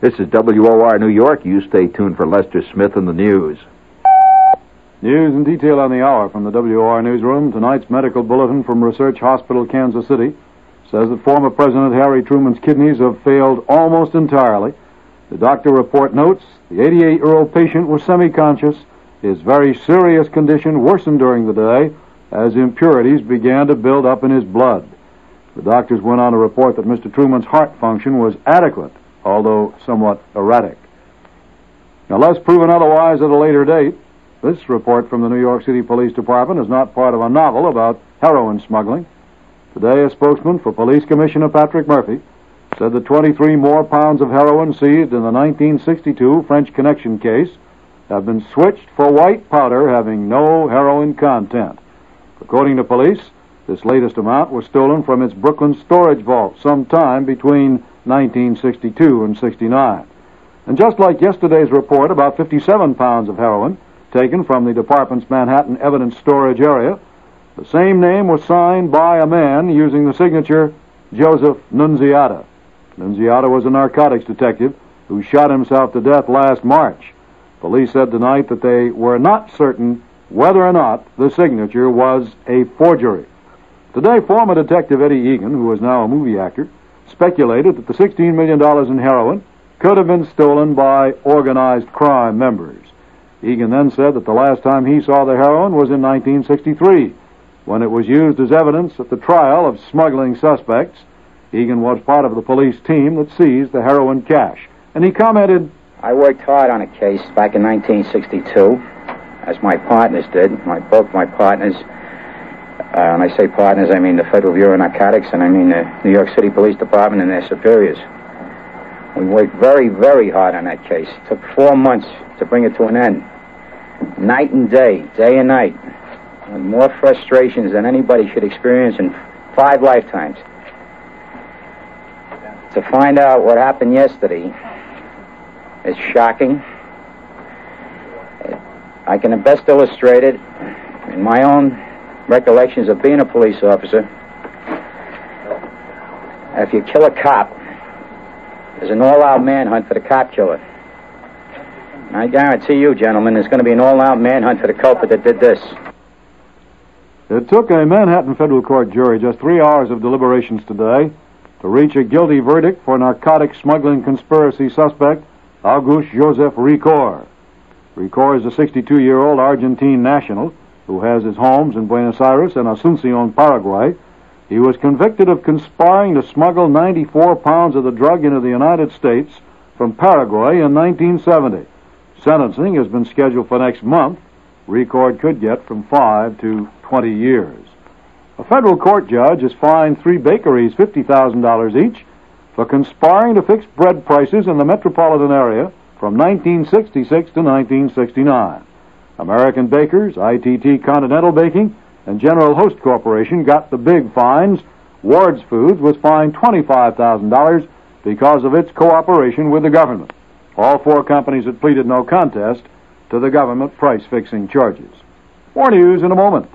This is WOR New York. You stay tuned for Lester Smith and the news. News in detail on the hour from the WOR newsroom. Tonight's medical bulletin from Research Hospital, Kansas City, says that former President Harry Truman's kidneys have failed almost entirely. The doctor report notes the 88 year old patient was semi conscious. His very serious condition worsened during the day as impurities began to build up in his blood. The doctors went on to report that Mr. Truman's heart function was adequate, although somewhat erratic. Unless proven otherwise at a later date, this report from the New York City Police Department is not part of a novel about heroin smuggling. Today, a spokesman for Police Commissioner Patrick Murphy said that 23 more pounds of heroin seized in the 1962 French Connection case have been switched for white powder having no heroin content. According to police, this latest amount was stolen from its Brooklyn storage vault sometime between 1962 and 69. And just like yesterday's report about 57 pounds of heroin, taken from the department's Manhattan evidence storage area. The same name was signed by a man using the signature Joseph Nunziata. Nunziata was a narcotics detective who shot himself to death last March. Police said tonight that they were not certain whether or not the signature was a forgery. Today, former Detective Eddie Egan, who is now a movie actor, speculated that the $16 million in heroin could have been stolen by organized crime members. Egan then said that the last time he saw the heroin was in 1963, when it was used as evidence at the trial of smuggling suspects. Egan was part of the police team that seized the heroin cache. And he commented, I worked hard on a case back in 1962, as my partners did, my, both my partners. Uh, when I say partners, I mean the Federal Bureau of Narcotics, and I mean the New York City Police Department and their superiors. We worked very, very hard on that case. It took four months to bring it to an end. Night and day, day and night. With more frustrations than anybody should experience in five lifetimes. To find out what happened yesterday is shocking. I can best illustrate it in my own recollections of being a police officer. If you kill a cop, there's an all-out manhunt for the cop killer. I guarantee you, gentlemen, there's going to be an all-out manhunt for the culprit that did this. It took a Manhattan federal court jury just three hours of deliberations today to reach a guilty verdict for narcotic smuggling conspiracy suspect Auguste Joseph Ricord. Ricord is a 62-year-old Argentine national who has his homes in Buenos Aires and Asuncion, Paraguay. He was convicted of conspiring to smuggle 94 pounds of the drug into the United States from Paraguay in 1970. Sentencing has been scheduled for next month. Ricord could get from 5 to 20 years. A federal court judge has fined three bakeries $50,000 each for conspiring to fix bread prices in the metropolitan area from 1966 to 1969. American Bakers, ITT Continental Baking, and General Host Corporation got the big fines. Ward's Foods was fined $25,000 because of its cooperation with the government. All four companies had pleaded no contest to the government price fixing charges. More news in a moment.